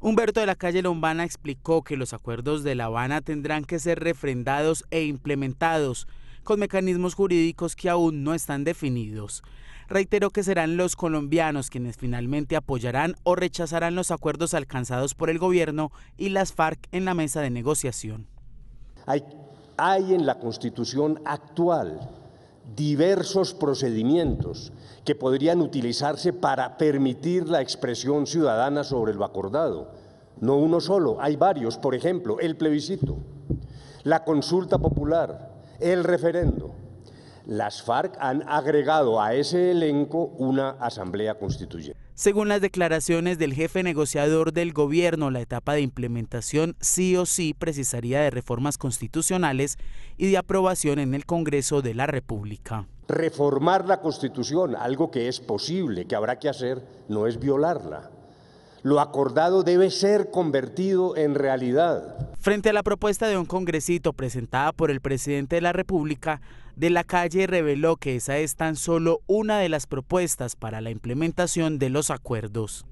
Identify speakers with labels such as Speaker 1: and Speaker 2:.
Speaker 1: Humberto de la calle Lombana explicó que los acuerdos de La Habana tendrán que ser refrendados e implementados con mecanismos jurídicos que aún no están definidos. Reiteró que serán los colombianos quienes finalmente apoyarán o rechazarán los acuerdos alcanzados por el gobierno y las FARC en la mesa de negociación.
Speaker 2: Hay, hay en la constitución actual diversos procedimientos que podrían utilizarse para permitir la expresión ciudadana sobre lo acordado. No uno solo, hay varios. Por ejemplo, el plebiscito, la consulta popular, el referendo. Las FARC han agregado a ese elenco una asamblea constituyente.
Speaker 1: Según las declaraciones del jefe negociador del gobierno, la etapa de implementación sí o sí precisaría de reformas constitucionales y de aprobación en el Congreso de la República.
Speaker 2: Reformar la Constitución, algo que es posible, que habrá que hacer, no es violarla. Lo acordado debe ser convertido en realidad.
Speaker 1: Frente a la propuesta de un congresito presentada por el presidente de la República, de la calle reveló que esa es tan solo una de las propuestas para la implementación de los acuerdos.